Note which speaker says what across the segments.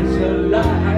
Speaker 1: it's alive.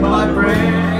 Speaker 1: my friend.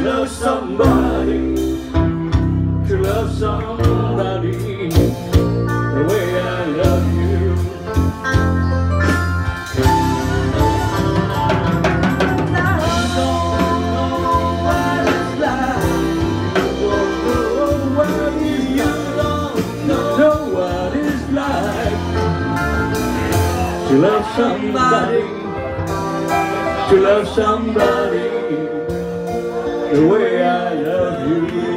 Speaker 1: to love somebody, to love somebody the way I love you. Don't know what it's like. You don't know what it's like to love somebody, to love somebody the way I love you.